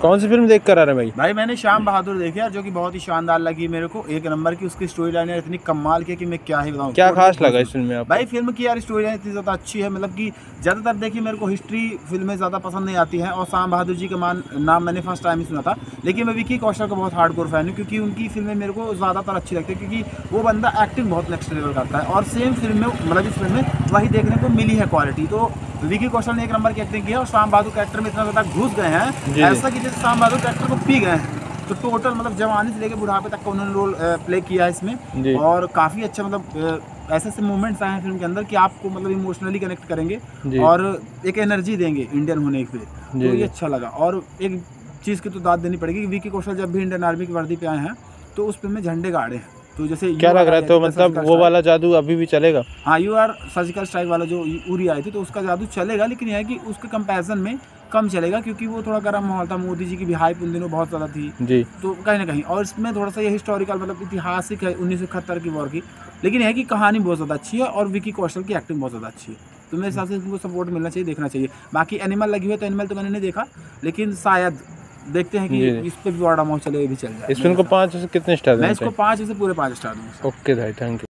कौन सी फ़िल्म देख कर आ रहे भाई? भाई मैंने शाम बहादुर देखी यार जो कि बहुत ही शानदार लगी मेरे को। एक नंबर की उसकी स्टोरी लाइन इतनी कमाल की कि मैं क्या ही बताऊँ। क्या खास लगा इस फ़िल्म में भाई फ़िल्म की यार स्टोरी लाइन इतनी ज़्यादा अच्छी है मतलब कि ज़्यादातर देखिए मेरे को हिस्ट्री फ़िल्में ज़्यादा पसंद नहीं आती हैं और शाम बहादुर जी का मान नाम मैंने फ़र्स्ट टाइम ही सुना था। लेकिन मैं विकी कौशल का बहुत हार्ड फ़ैन हूँ क्योंकि उनकी फ़िल्में मेरे को ज़्यादातर अच्छी लगती है क्योंकि वो बंदा एक्टिंग बहुत नेक्स्ट लेवल करता है। और सेम फ़िल्म में मतलब इस फ़िल्म में वही देखने को मिली है क्वालिटी तो विकी कौशल ने एक नंबर की एक्टिंग की है और शाम बहादुर कैरेक्टर में इतना ज़्यादा घुस गए हैं। ऐसा कि जैसे शाम बहादुर कैरेक्टर को पी गए हैं तो टोटल मतलब जवानी से लेकर बुढ़ापे तक का उन्होंने रोल प्ले किया है इसमें। और काफ़ी अच्छा मतलब ऐसे ऐसे मूवमेंट्स आए हैं फ़िल्म के अंदर कि आपको मतलब इमोशनली कनेक्ट करेंगे और एक एनर्जी देंगे इंडियन होने पे तो ये अच्छा लगा। और एक चीज़ की तो दाद देनी पड़ेगी कि विकी कौशल जब भी इंडियन आर्मी की वर्दी पे आए हैं तो उस फ़िल्म में झंडे गाड़े हैं। तो जैसे क्या लग रहा है तो मतलब वो वाला जादू अभी भी चलेगा? हाँ यू आर सर्जिकल स्ट्राइक वाला जो उरी आई थी तो उसका जादू चलेगा लेकिन यह है कि उसके कंपैरिजन में कम चलेगा क्योंकि वो थोड़ा गर्म माहौल था मोदी जी की भी हाइप उन दिनों बहुत ज़्यादा थी। जी। तो कहीं ना कहीं और इसमें थोड़ा सा ये हिस्टोरिकल मतलब ऐतिहासिक है उन्नीस सौ इकहत्तर की वॉर की। लेकिन यह है कि कहानी बहुत ज़्यादा अच्छी है और विकी कौशल की एक्टिंग बहुत ज़्यादा अच्छी है। तो मेरे हिसाब से इनको सपोर्ट मिलना चाहिए देखना चाहिए। बाकी एनिमल लगी हुई है तो एनिमल तो मैंने नहीं देखा लेकिन शायद देखते हैं कि। इस पे भी वाड़ा अमाउंट चले भी चल जाए इस फ़िल्म को पाँच से कितने स्टार मैं इसको पाँच से पूरे पाँच स्टार दूँगा। ओके भाई थैंक यू